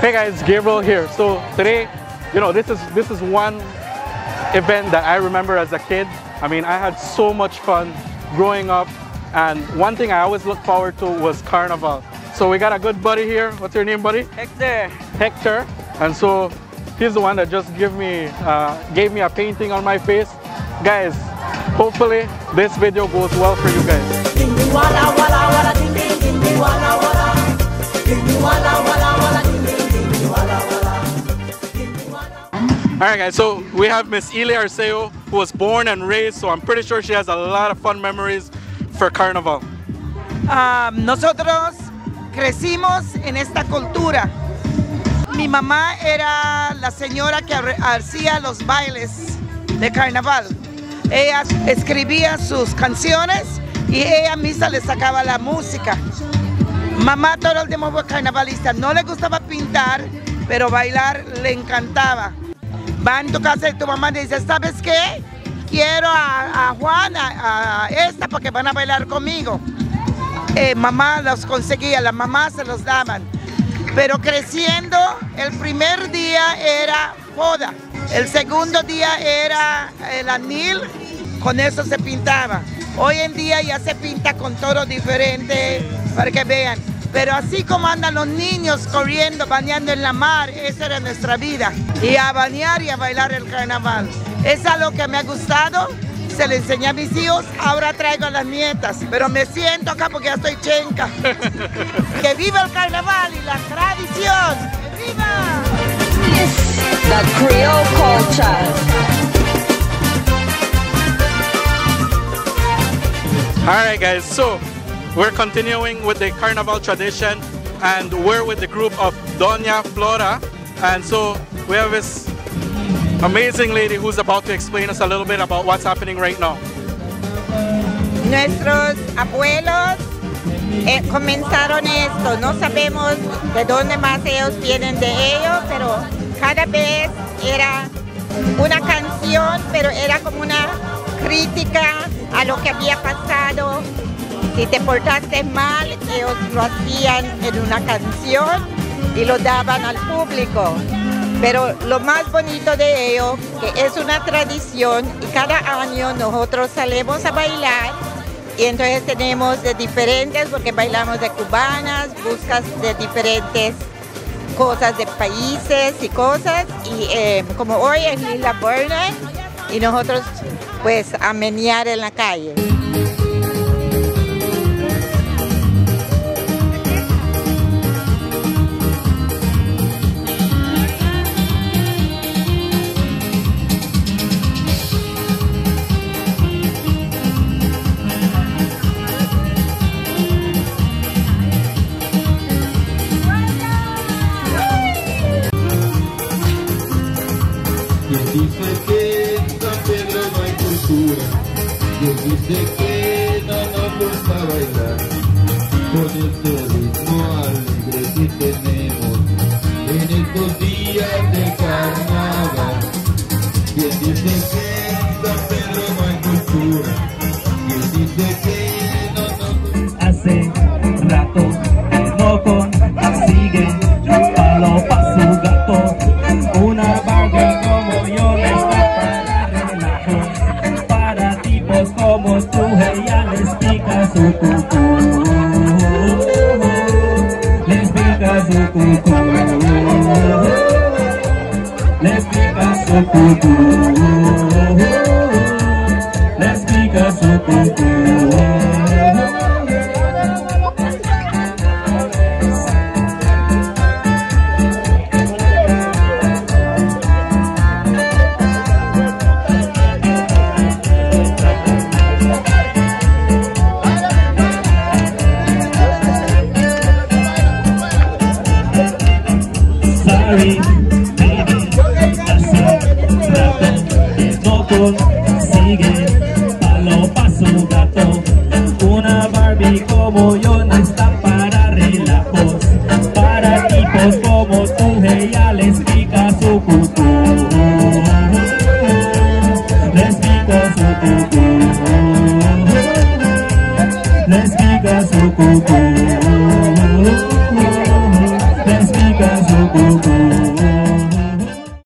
Hey guys, Gabriel here. So today, you know, this is this is one event that I remember as a kid. I mean, I had so much fun growing up, and one thing I always looked forward to was Carnival. So we got a good buddy here. What's your name, buddy? Hector. Hector. And so he's the one that just gave me uh, gave me a painting on my face. Guys, hopefully this video goes well for you guys. All right, guys, so we have Miss Ile Arceo, who was born and raised, so I'm pretty sure she has a lot of fun memories for Carnival. Ah, nosotros crecimos en esta cultura. Mi mamá era la señora que hacía los bailes de carnaval. Ella escribía sus canciones y ella misma le sacaba la música. Mamá todo el tiempo fue carnavalista. No le gustaba pintar, pero bailar le encantaba. Va en tu casa y tu mamá dice, ¿sabes qué? Quiero a, a Juan, a, a esta, porque van a bailar conmigo. Eh, mamá los conseguía, las mamás se los daban. Pero creciendo, el primer día era foda, el segundo día era el anil, con eso se pintaba. Hoy en día ya se pinta con todo diferente, para que vean. Pero así como andan los niños corriendo, bañando en la mar, esa era nuestra vida. Y a bañar y a bailar el carnaval. Es algo que me ha gustado, se le enseñé a mis hijos, ahora traigo a las nietas. Pero me siento acá porque ya estoy chenca. ¡Que viva el carnaval y la tradición! ¡Que viva! The Creole culture. All right, guys, so we're continuing with the Carnival tradition, and we're with the group of Doña Flora. And so we have this amazing lady who's about to explain us a little bit about what's happening right now. Nuestros abuelos eh, comenzaron esto, no sabemos de dónde más ellos vienen de ello, pero cada vez era una canción, pero era como una crítica a lo que había pasado. Si te portaste mal, ellos lo hacían en una canción y lo daban al público. Pero lo más bonito de ello, que es una tradición y cada año nosotros salimos a bailar y entonces tenemos de diferentes, porque bailamos de cubanas, buscas de diferentes cosas de países y cosas. Y eh, como hoy es Lila Burner y nosotros pues a menear en la calle. Quien dice que San Pedro no hay cultura, quien dice que no nos gusta bailar, con este ritmo alegre que tenemos en estos días de carnaval. Quien dice que San Pedro no hay cultura, pica su consigue palo pa' su gato. Una Barbie como yo no está para relajos, para tipos como tú ella. Les pica su cucú. Les pica su cucú. Les pica su cucú.